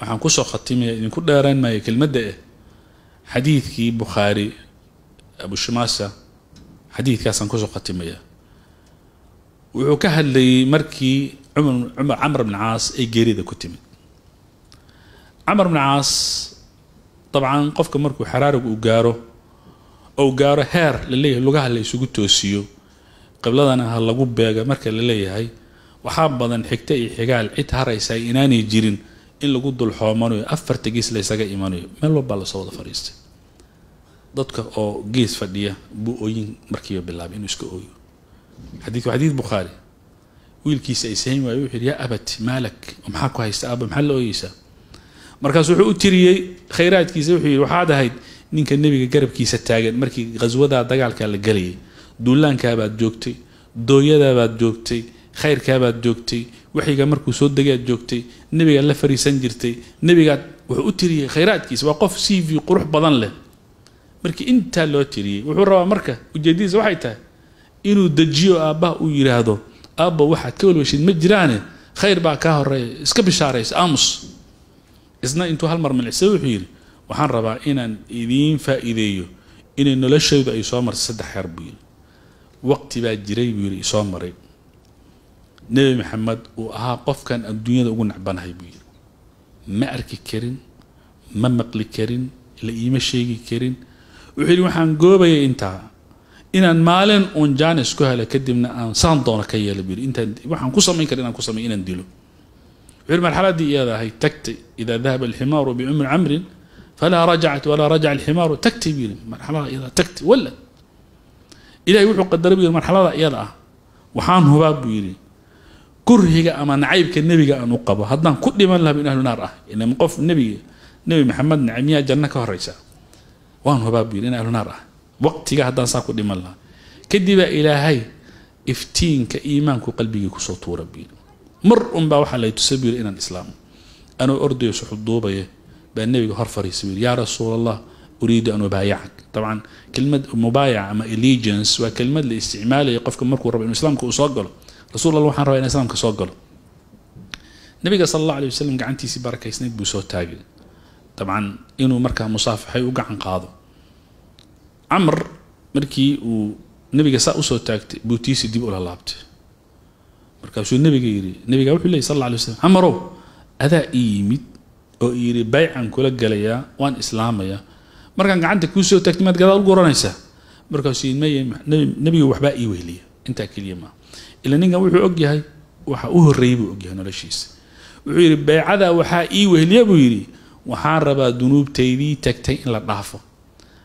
waxaan ku soo khatimaya idinku dheeraan maayo kelmadda eh. Xadiidkii bukhaari abushimaasa xadiidkaasaan ku soo khatimaya. Wuxuu ka hadlayey markii cumar camr bn caas ay geerida ku timid. Camr bn caas dabcan qofka markuu xaraarigu uu gaaro ou gaaro heer la leeyahay lugaha la isugu toosiyo qibladana ha lagu beega marka la leeyahay waxaa badan xigta iyo xigaal cid haraysa inaanay jirin in lagu dulxoomanayo afarta gees laysaga imanayo meel walbaa la soo wada fadhiistay. Dadka oo gees fadhiya buu ooyin markiiba bilaabay inuu iska ooyo. Xadiidku xadiid bukhaari wiilkiisa ay sahin waayo wuxuu yidhi yaa abat maalak maxaa ku haysta? Aaba maxaa la ooyeysaa markaas wuxuu u tiriyey khayraadkiisa wuxuu yidhi waxaad ahayd ninka nebiga garabkiisa taagan markii ghaswadaa dagaalkaa la gelayay duulaankaabaad joogtay dooyadaabaad joogtay khayrkaabaad joogtay waxyiga markuu soo degaad joogtay nebigaad la fariisan jirtay nebigaad wuxuu u tiriyey khayraadkiisa waa qof c v qurux badan leh. Markii intaa loo tiriyey wuxuu rabaa marka ujeedadiisa waxay tahay inuu dejiyo aabbaha uu yidhaahdo aabba waxaad ka walwashid ma jiraane khayr baa kaa horreeya iska bishaaraysa aamus. Isna intuu hal mar milicsay wuxuu yidhi waxaan rabaa inaan idiin faa'iideeyo inay noloshaydu ay soo martay saddex xeer buu yidhi. Waqti baa jiray buu yidhi isoo maray nebi maxamed uu ahaa qofkan adduunyada ugu nacbanahay buu yidhi. Ma arki karin ma maqli karin la iima sheegi karin. Wuxuu yidhi waxaan goobayay intaa inaan maalin uun jaanis ku helo kadibna aan saan doono ka yeela buu yidhi. Intaan ku samayn kara inaan ku samay inaan dilo. Wuxuu yidhi marxaladdii iyada ahay tagtay idaa dahaba alximaaru bicumri camrin falaa rajacat walaa rajaca alximaaru tagtay buu yidhi. Marxalada iyada tagtay walla ilahay wuxuu qadaray buu yidhi marxalada iyada ah waxaan hubaa buu yidhi kurhiga ama nacaybka nebiga aan u qabo. Haddaan ku dhiman laha in ahlu naar ah ilan qof nebiga nebi maxamed nacay miyaa janno ka horeysa waan hubaa buu yidhi in ahlu naar ah. Waqtiga haddaan saa ku dhiman lahaa. Kadibaa ilaahay iftiinka iimaanku qalbigii ku soo tuura buu yidhi mar unbaa waxaa lay tusa buu yidhi inaan islaamo anoo ordayo suxuduubaya baa nebiga hor fariisa buu yidhi yaa rasuul allah uriidu an ubaayacak. Dabcan kelmad mubaayac ama allegiance waa kelmad la isticmaalaya qofka markuu rabo inuu islaamka uu soo galo rasuul allah waxaan rabaa in islaamka soo galo. Nabiga sala allah alay wasalam gacantiisii barakaysnayd buu soo taagay. Dabcan inuu markaa musaafaxay u gacan qaado. Camr markii uu nabiga saa u soo taagtay buu dib ula laabtay. Markaasuu nabiga yidhi nabiga wuxuu leeyay sal alla alay waslam camarow adaa ii yimid oo yidhi baycan kula galayaa waan islaamayaa markaan gacanta kuu soo taagtay maad gadaal u guranaysaa markaasuu yidhi maya nebiga waxbaa ii wehliya intaa keliya maaha ila ninkan wuxuu ogyahay waxa u horreeyey buu ogyahay noloshiisa. Wuxuu yidhi baycadaa waxaa ii wehliya buu yidhi. Waxaan rabaa dunuubtaydii tagtay in la dhaafo.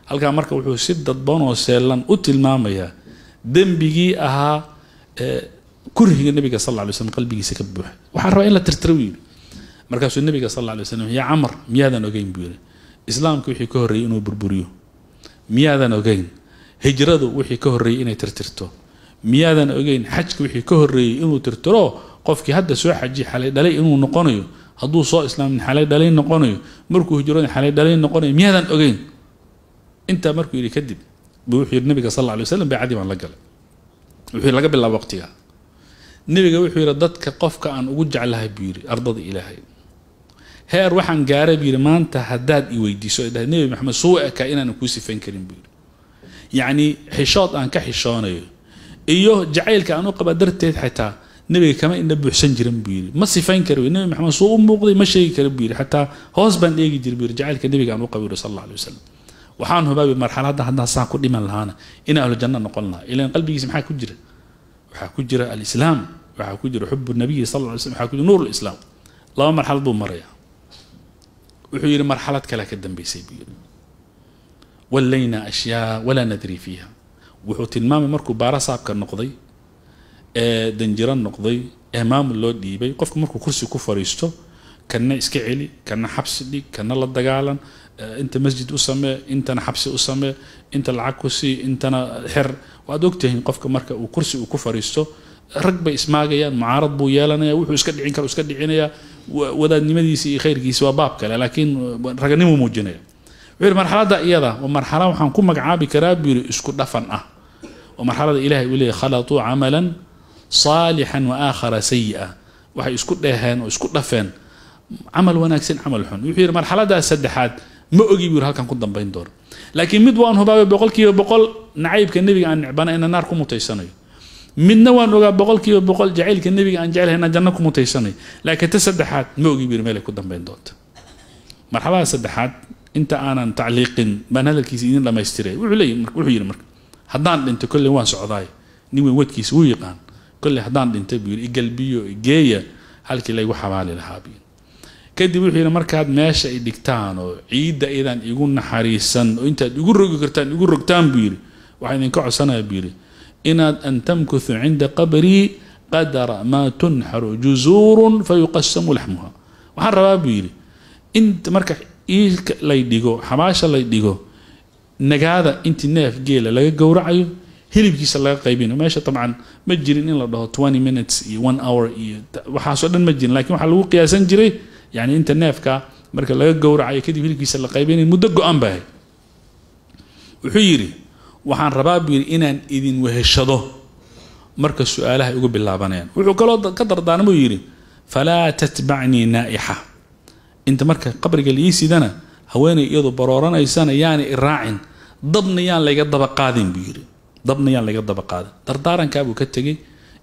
Halkaa marka wuxuu si dadban oo seelan u tilmaamayaa dembigii ahaa kurhiga nabiga sal ly slm qalbigiisa ka buuxa. Waxaan rabaa in la tirtira buu yidhi. Markaasuu nabiga sal ly slam yaa camar miyaadan ogeyn buu yidhi. Islaamka wixii ka horreeyey inuu burburiyo. Miyaadan ogeyn. Hijradu wixii ka horreeyey inay tirtirto miyaadan ogeyn xajka wixii ka horreeyey inuu tirtiro qofkii hadda soo xaji xalay dhalay inuu noqonayo hadduu soo islaamin xalay dhalay noqonayo markuu hijrooda xalay dhalay noqonayo miyaadan ogeyn? Intaa markuu yidhi kadib buu wuxuu yidhi nabiga sal alay waslam baycadii baan la galay. Wuxuu laga bilaabo waqtiga. Nebiga wuxuu yidhi dadka qofka aan ugu jeclahay buu yidhi ardada ilaahay. Heer waxaan gaaray buu yidhi maanta haddaad i weydiiso. Ay dhahay nebi maxamed suu ekaa inaanan kuu sifayn karin buu yidhi. Yacni xishood aan ka xishoonayo iyo jacaylka aan u qaba darteed xitaa nebiga kama ina buuxsan jiran buu yidhi. Ma sifayn kara nebi maxamed suu u muuqday ma sheegi kara buu yidhi. Xataa hoos baan eegi jiray buu yidhi jacaylka nebiga aan u qaba yidhi sal alay wasalam waxaan hubaabi marxaladda haddaan saa ku dhiman lahaana in ahlu janno noqon lahaa. Ilan qalbigiisa maxaa ku jira? Waxaa ku jira alislaam waxaa ku jira xubu nabiyi sal ly slm waxaa ku jira nuur laba marxalad buu maraya. Wuxuu yidhi marxalad kale ka dambaysay buu yidhi. Wallayna ashyaa walaa nadri fiiha wuxuu tilmaamay markuu baara saabka noqday ee danjiro noqday ee maamul loo dhiibay qofku markuu kursi ku fariisto kana iska celi kana xabsi dhig kana la dagaalan inta masjid u samee intana xabsi u samee inta lacag ku sii intana xer waad ogtihiin qofka marka uu kursi uu ku fariisto rag bay ismaagayaan mucaarad buu yeelanaya wuxuu iska dhicin karo iska dhicinaya wadaadnimadiisi iyo khayrkiisi waa baab kale laakiin raganimuu muujinaya. Wuxuu yidhi marxaladda iyada marxala waxaan ku magacaabi karaa buu yidhi isku dhafan ah oo marxalada ilahay uu leeyahy khalatuu camalan saalixan wa aakhara sayi'a waxay isku dheeheen oo isku dhafeen. Camal wanaagsan camal xun. Wuxuu yidhi marxaladaas saddexaad ma ogi buu yidhi halkan ku dambayn doono laakiin mid waan hubaabay boqolkiiba boqol nacaybka nebiga aan necbana ina naar ku mutaysanayo. Midna waan ogaa boqolkiiba boqol jacaylka nebiga aan jecelahay inaan janno ku mutaysanayo. Laakiin ta saddexaad ma ogi buu yidhi meelay ku dambayn doonta. Marxalada saddexaad inta aanan tacliiqin baan hadalkiisa idin haddaan dhinto kolley waan socdaay nin weyn wadkiisa wuu yaqaan. Kolley haddaan dhintay buu yidhi igalbiyo geeya. Halkii laygu xabaali lahaa buu kadib wuxuu yidhi markaad meesha ay dhigtaan oo ciidda idan igu naxariisan oo intaad igu rogi kartaan igu rogtaan buu yidhi. Waxaa idinka codsanaya buu yidhi inaad an tamkuthu cinda qabrii qadara maa tunxaru juzuurun fayuqasamu laxmuha. Waxaan rabaa buu yidhi inta marka iilka lay dhigo xabaasha lay dhigo nagaada intii neef geela laga gowracayo hilibkiisa laga qaybino meesha dabcan ma jirin in la dhaho twenty minutes iyo one hour iyo waxaasoo dhan ma jirin. Lakin waxaa lagu qiyaasan jiray yani inta neefka marka laga gowracayo kadib hilibkiisa la qaybinay muddo go-an bahay wuxuu yidhi waxaan rabaa buu yidhi inaan idin weheshado marka su'aalaha igu bilaabanayaan. Wuxuu kaloo ka dardaarmuu yidhi falaa tatbacnii naa'ixa. Inta marka qabriga laii sidana haweenay iyadu barooranaysana yaana iraacin dabna yaan layga daba qaadin buu yidhi. Dabna yaan layga daba qaadin. Dardaarankaabuu ka tegey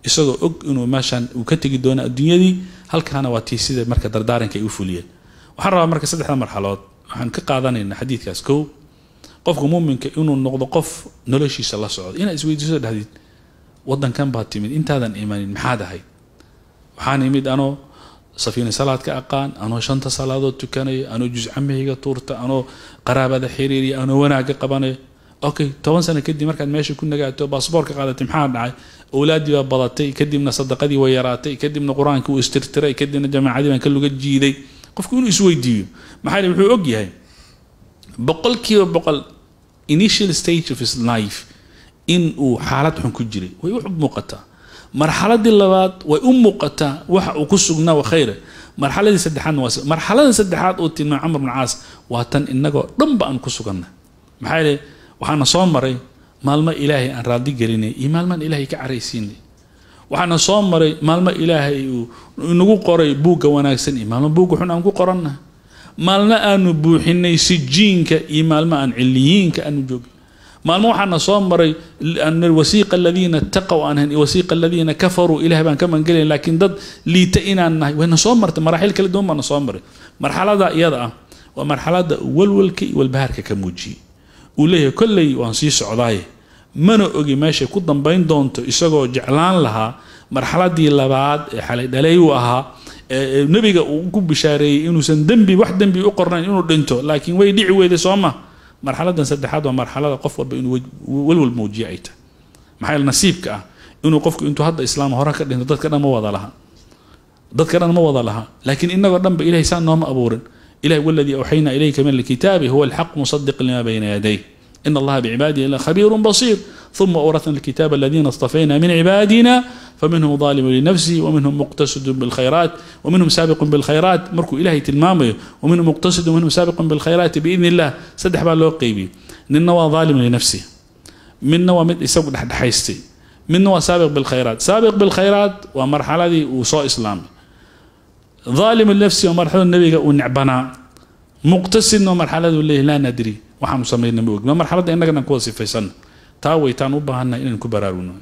isagoo og inuu meeshaan uu ka tegi doono adduunyadii halkaana waa tii sida marka dardaaranka ay u fuliyeen. Waxaan rabaa marka saddexda marxalood waxaan ka qaadanaynaa xadiidkaas kow. Qofka muuminka inuu noqdo qof noloshiisa la socdo. Inaad isweydiiso dhahdid wadankan baad timid intaadan imanin maxaad ahayd? Waxaan imid anoo safiina salaad ka aqaan anoo shanta salaadood tukanaya anoo juscamahayga tuurta anoo qaraabada xiriiriya anoo wanaagga qabanaya okay toban sano kadib markaad meesha ku nagaato baasboorka qaadatay maxaa dhacay? Owlaaddii baa badatay kadibna sadaqadii way yaraatay kadibna qur'aankii uu istirtiray kadibna jamaacadii baan ka luga jiiday. Qofku inuu isweydiiyo maxaa wuxuu og yahay boqolkiiba boqol initial stage of his life in uu xaalad xun ku jiray. Way u muuqataa marxaladii labaad way u muuqataa waxa uu ku sugnaa wa khayra marxaladii saddexaadna waa marxalada saddexaad uu tilmaam camr bn caas waa tan inagoo dhanba aan ku suganna. Maxaa yeele waxaana soo maray maalmo ilaahay aan raadi gelinay iyo maalmaan ilaahay ka caraysiinay. Waxaana soo maray maalmo ilaahay uu inagu qoray buugga wanaagsan iyo maalmo buugga xun aan ku qoranna. Maalmo aanu buuxinay sijiinka iyo maalmo aan ciliyiinka aanu joogin maalmo waxaana soo maray wasiiqa aladiina taqow aan ahayn wasiiqa aladiina kafaruu ilahay baan ka mangelaya laakiin dad liita inaan nahay. Wayna soo martay maraaxil kala duwan baana soo maray. Marxalada iyada ah waa marxalada walwalka iyo walbahaarka ka muujiyey. Uu leeyahay kolley waan sii socdaaye. Mana ogi meeshay ku dambayn doonto isagoo jeclaan lahaa marxaladii labaad ee xalay dhalay uu ahaa ee nebiga uu ku bishaareeyey inuusan dembi wax dembi u qornayn inuu dhinto. Laakiin way dhici weyday soo ma marxaladan saddexaad waa marxalada qof walba inuu walwal muujiye ay tahay. Maxaa yeele nasiibka ah inuu qofku intuu hadda islaam hore ka dhinto dadka dhan ma wada laha. Dadka dhan ma wada laha. Laakiin inagoo dhanba ilahay saa nooma abuurin. Ilahi waladii awxayna ilayka min alkitaabi huwa alxaq musadiq lima bayna yaday in allaha bicibaadihi khabiiru basiir ثم أورثنا الكتاب الذين اصطفينا من عبادنا فمنهم ظالم لنفسه ومنهم مقتصد بالخيرات ومنهم سابق بالخيرات مركو إلهي تلمامي ومنهم مقتصد ومنهم سابق بالخيرات بإذن الله سدح بالله قيبي من نوى ظالم لنفسه من نوى من يسوي حيستي من نوى سابق بالخيرات سابق بالخيرات ومرحلة دي وصاء إسلامي ظالم لنفسه ومرحلة النبي ونعبنا مقتصد ومرحلة اللي لا ندري waxaanu samaynay ma og ma marxaladda innagana ku wasifaysan taa waytaan u baahannahay inaan ku baraarugno